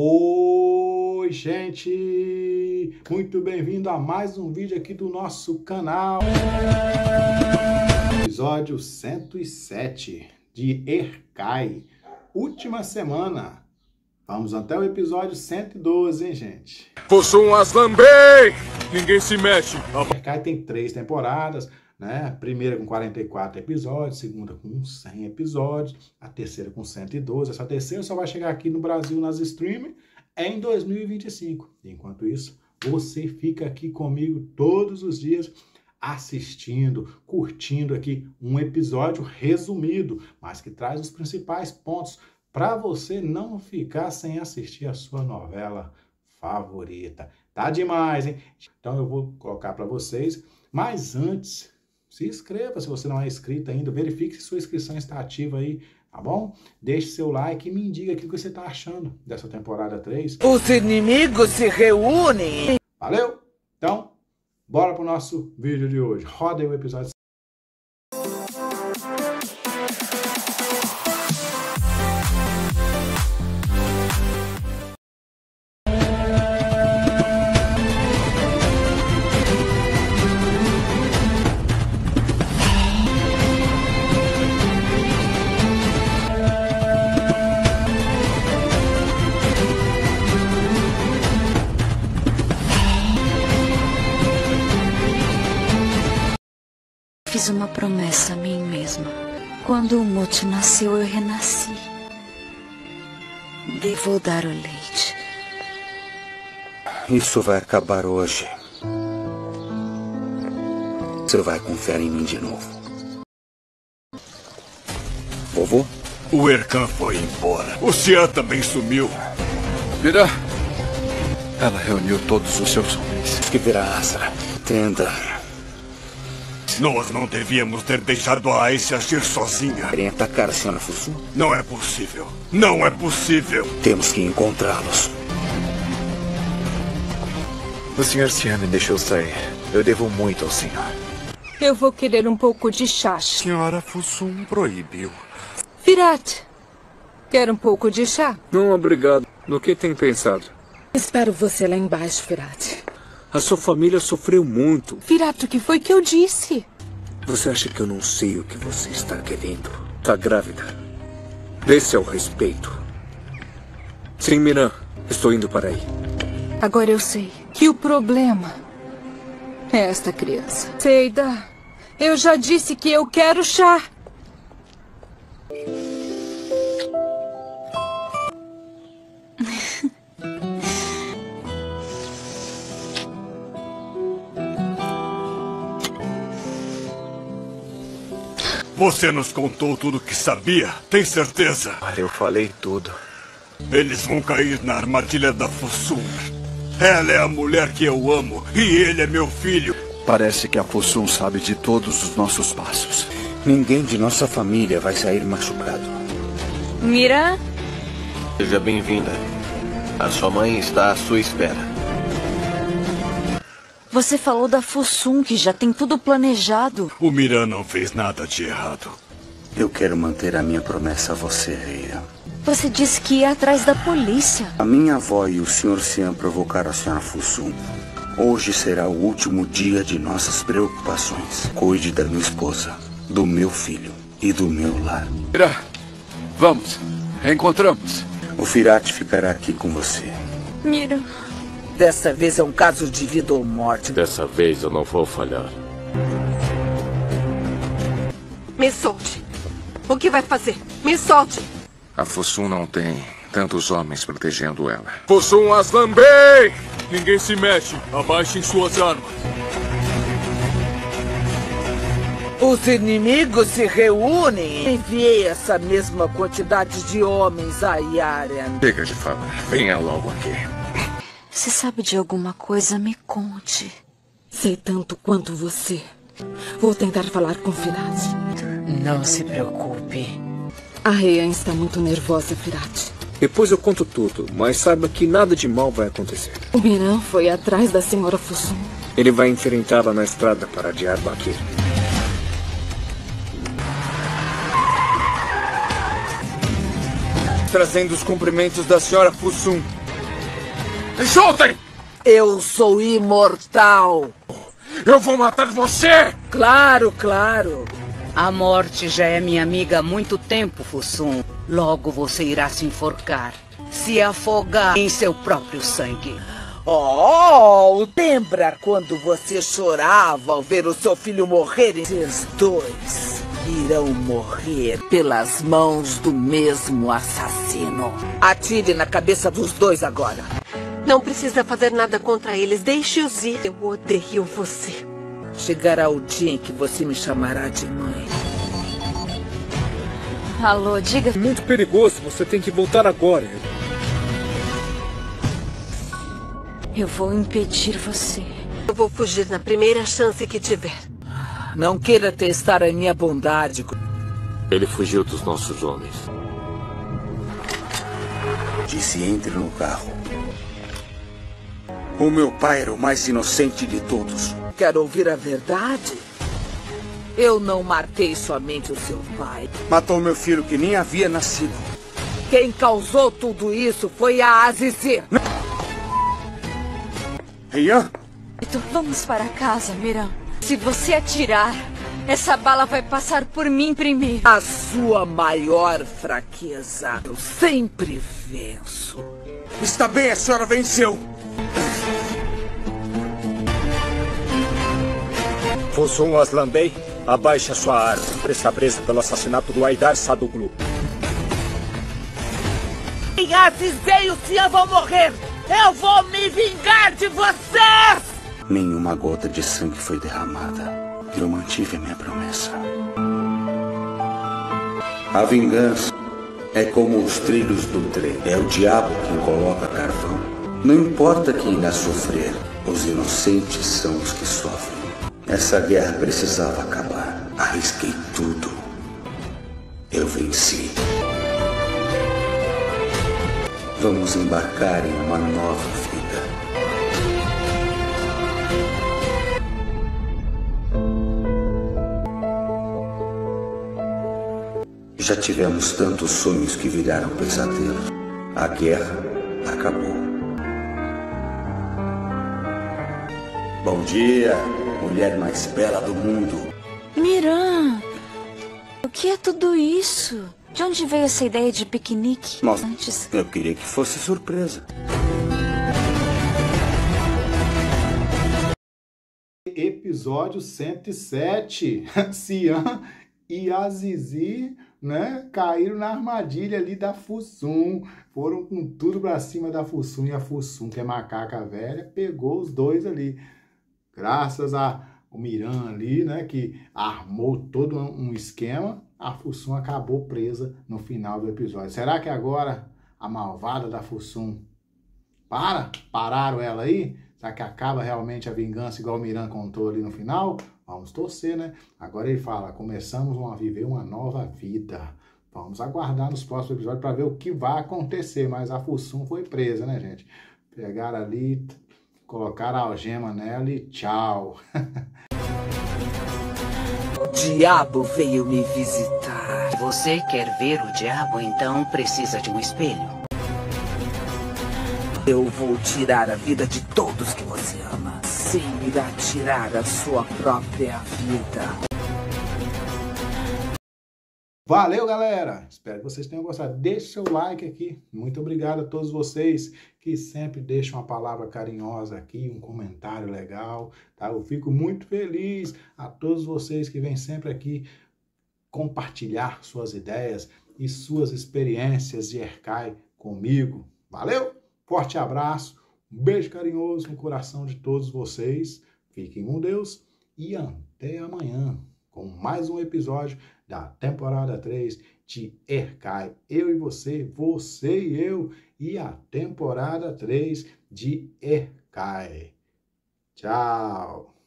Oi, gente! Muito bem-vindo a mais um vídeo aqui do nosso canal. Episódio 107 de Ercai. Última semana. Vamos até o episódio 112, hein, gente? Possum Aslan Bey! Ninguém se mexe. Ercai tem três temporadas né? Primeira com 44 episódios, segunda com 100 episódios, a terceira com 112. Essa terceira só vai chegar aqui no Brasil nas streaming em 2025. Enquanto isso, você fica aqui comigo todos os dias assistindo, curtindo aqui um episódio resumido, mas que traz os principais pontos para você não ficar sem assistir a sua novela favorita. Tá demais, hein? Então eu vou colocar para vocês, mas antes se inscreva se você não é inscrito ainda, verifique se sua inscrição está ativa aí, tá bom? Deixe seu like e me diga o que você está achando dessa temporada 3. Os inimigos se reúnem. Valeu? Então, bora pro nosso vídeo de hoje. Roda aí o episódio Fiz uma promessa a mim mesma. Quando o Mute nasceu, eu renasci. Devo dar o leite. Isso vai acabar hoje. Você vai confiar em mim de novo. Vovô? O Erkan foi embora. O Cian também sumiu. Vira. Ela reuniu todos os seus homens. Que virá Asra. Tenda. Nós não devíamos ter deixado a Ace agir sozinha. Querem atacar a senhora Fusu? Não é possível. Não é possível. Temos que encontrá-los. O Sr. Cian me deixou sair. Eu devo muito ao senhor. Eu vou querer um pouco de chá. Senhora Fusum proibiu. Firat, quer um pouco de chá? Não, obrigado. No que tem pensado? Espero você lá embaixo, Firat. A sua família sofreu muito. Firat, o que foi que eu disse? Você acha que eu não sei o que você está querendo? Tá grávida. Esse é o respeito. Sim, Miran. Estou indo para aí. Agora eu sei que o problema é esta criança. Seida, eu já disse que eu quero chá. Você nos contou tudo o que sabia? Tem certeza? Eu falei tudo. Eles vão cair na armadilha da Fusum. Ela é a mulher que eu amo e ele é meu filho. Parece que a Fusum sabe de todos os nossos passos. Ninguém de nossa família vai sair machucado. Mira? Seja bem-vinda. A sua mãe está à sua espera. Você falou da Fossum, que já tem tudo planejado. O Miran não fez nada de errado. Eu quero manter a minha promessa a você, Reira. Você disse que ia atrás da polícia. A minha avó e o Sr. Cian provocaram a senhora Fusum. Hoje será o último dia de nossas preocupações. Cuide da minha esposa, do meu filho e do meu lar. Mira, vamos. Encontramos. O Firat ficará aqui com você. Mira. Dessa vez é um caso de vida ou morte. Dessa vez eu não vou falhar. Me solte. O que vai fazer? Me solte. A Fossum não tem tantos homens protegendo ela. Possum Aslan Bey! Ninguém se mexe. Abaixem suas armas. Os inimigos se reúnem. Enviei essa mesma quantidade de homens a Yaren. Chega de falar. Venha logo aqui. Se sabe de alguma coisa, me conte. Sei tanto quanto você. Vou tentar falar com Firat. Não se preocupe. A Reian está muito nervosa, Firat. Depois eu conto tudo, mas saiba que nada de mal vai acontecer. O Miran foi atrás da senhora Fusum. Ele vai enfrentá-la na estrada para Diyarbakir. Trazendo os cumprimentos da senhora Fusum. Me soltem! Eu sou imortal. Eu vou matar você! Claro, claro. A morte já é minha amiga há muito tempo, Fussum. Logo você irá se enforcar, se afogar em seu próprio sangue. Oh, lembra quando você chorava ao ver o seu filho morrer? Esses dois irão morrer pelas mãos do mesmo assassino. Atire na cabeça dos dois agora. Não precisa fazer nada contra eles. Deixe-os ir. Eu odeio você. Chegará o dia em que você me chamará de mãe. Alô, diga. Muito perigoso. Você tem que voltar agora. Eu vou impedir você. Eu vou fugir na primeira chance que tiver. Não queira testar a minha bondade. Ele fugiu dos nossos homens. Disse entre no carro. O meu pai era o mais inocente de todos. Quer ouvir a verdade? Eu não matei somente o seu pai. Matou meu filho que nem havia nascido. Quem causou tudo isso foi a Azizi. Rian? Então vamos para casa, Miran. Se você atirar, essa bala vai passar por mim primeiro. A sua maior fraqueza. Eu sempre venço. Está bem, a senhora venceu. Fossum Aslan Bey, abaixe a sua arma. Está presa pelo assassinato do Aidar Saduglu. E Azizi e o Cian vão morrer. Eu vou me vingar de vocês! Nenhuma gota de sangue foi derramada. Eu mantive a minha promessa. A vingança é como os trilhos do trem. É o diabo quem coloca carvão. Não importa quem irá sofrer, os inocentes são os que sofrem. Essa guerra precisava acabar. Arrisquei tudo. Eu venci. Vamos embarcar em uma nova vida. Já tivemos tantos sonhos que viraram pesadelos. A guerra acabou. Bom dia, mulher mais bela do mundo. Miran, o que é tudo isso? De onde veio essa ideia de piquenique Nossa, antes? eu queria que fosse surpresa. Episódio 107. Cian e Azizi, né, caíram na armadilha ali da Fussum. Foram com tudo pra cima da Fussum e a Fussum, que é macaca velha, pegou os dois ali. Graças a o Miran ali, né, que armou todo um esquema, a Fussum acabou presa no final do episódio. Será que agora a malvada da Fussum para? Pararam ela aí? Será que acaba realmente a vingança igual o Miran contou ali no final? Vamos torcer, né? Agora ele fala, começamos a viver uma nova vida. Vamos aguardar nos próximos episódios para ver o que vai acontecer. Mas a Fussum foi presa, né, gente? Pegaram ali, colocaram a algema nela e tchau. O diabo veio me visitar. Você quer ver o diabo, então precisa de um espelho. Eu vou tirar a vida de todos que você ama. Sim, irá tirar a sua própria vida. Valeu, galera! Espero que vocês tenham gostado. Deixe seu like aqui. Muito obrigado a todos vocês que sempre deixam uma palavra carinhosa aqui, um comentário legal, tá? Eu fico muito feliz a todos vocês que vêm sempre aqui compartilhar suas ideias e suas experiências de Ercai comigo. Valeu? Forte abraço, um beijo carinhoso no coração de todos vocês. Fiquem com Deus e até amanhã com mais um episódio da temporada 3 de Ercai. Eu e você, você e eu, e a temporada 3 de Ercai. Tchau!